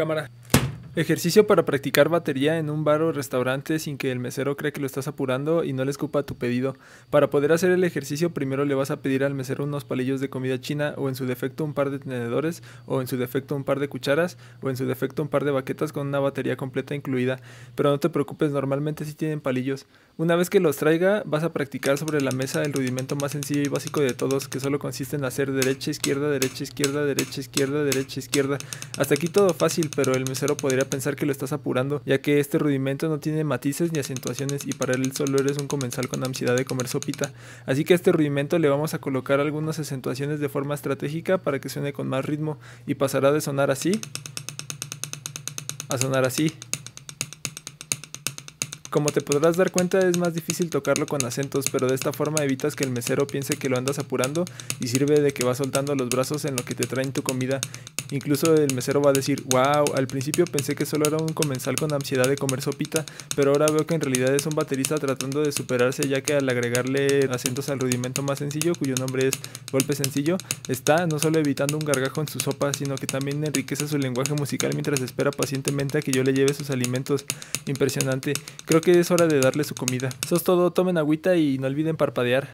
cámaras Ejercicio para practicar batería en un bar o restaurante sin que el mesero crea que lo estás apurando y no le escupa tu pedido. Para poder hacer el ejercicio primero le vas a pedir al mesero unos palillos de comida china o en su defecto un par de tenedores o en su defecto un par de cucharas o en su defecto un par de baquetas con una batería completa incluida. Pero no te preocupes, normalmente sí tienen palillos. Una vez que los traiga vas a practicar sobre la mesa el rudimento más sencillo y básico de todos que solo consiste en hacer derecha, izquierda, derecha, izquierda, derecha, izquierda, derecha, izquierda. Hasta aquí todo fácil, pero el mesero podría pensar que lo estás apurando, ya que este rudimento no tiene matices ni acentuaciones y para él solo eres un comensal con ansiedad de comer sopita. Así que a este rudimento le vamos a colocar algunas acentuaciones de forma estratégica para que suene con más ritmo y pasará de sonar así a sonar así. Como te podrás dar cuenta es más difícil tocarlo con acentos, pero de esta forma evitas que el mesero piense que lo andas apurando y sirve de que va soltando los brazos en lo que te traen tu comida Incluso el mesero va a decir, wow, al principio pensé que solo era un comensal con ansiedad de comer sopita, pero ahora veo que en realidad es un baterista tratando de superarse ya que al agregarle acentos al rudimento más sencillo, cuyo nombre es golpe sencillo, está no solo evitando un gargajo en su sopa, sino que también enriquece su lenguaje musical mientras espera pacientemente a que yo le lleve sus alimentos. Impresionante. Creo que es hora de darle su comida. Eso es todo, tomen agüita y no olviden parpadear.